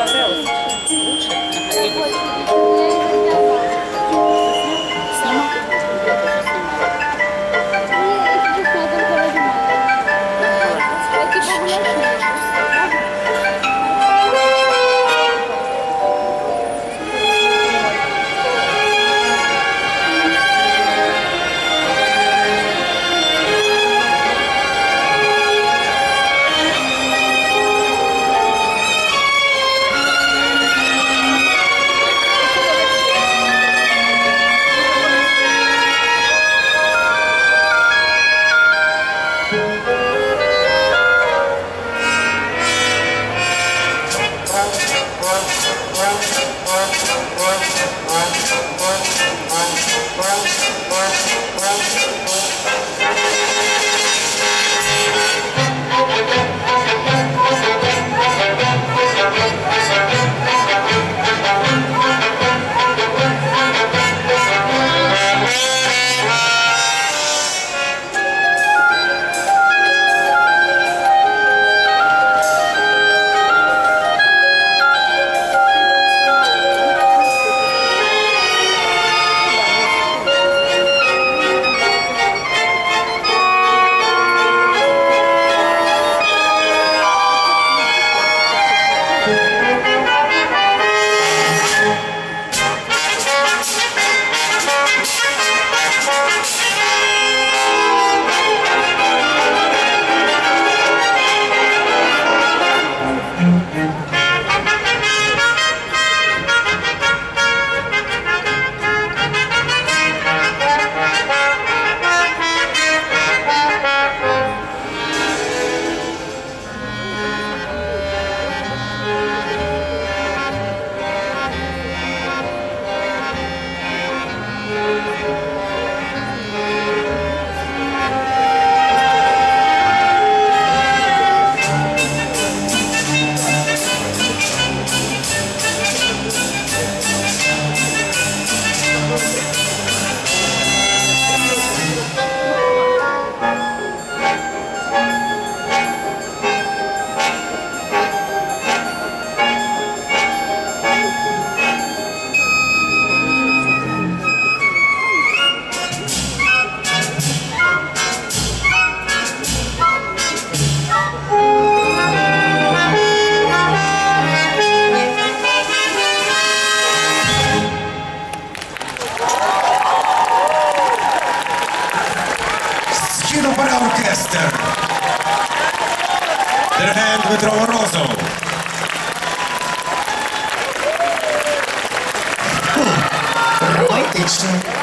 понравилось. Лучше находились. Well, пора оркестр. Диригент Дмитро Морозов. Романтично.